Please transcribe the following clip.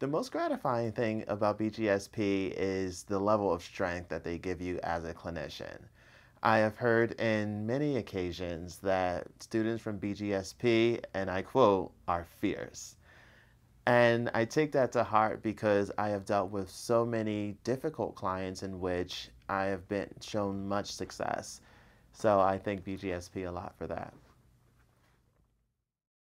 The most gratifying thing about BGSP is the level of strength that they give you as a clinician. I have heard in many occasions that students from BGSP, and I quote, are fierce. And I take that to heart because I have dealt with so many difficult clients in which I have been shown much success. So I thank BGSP a lot for that.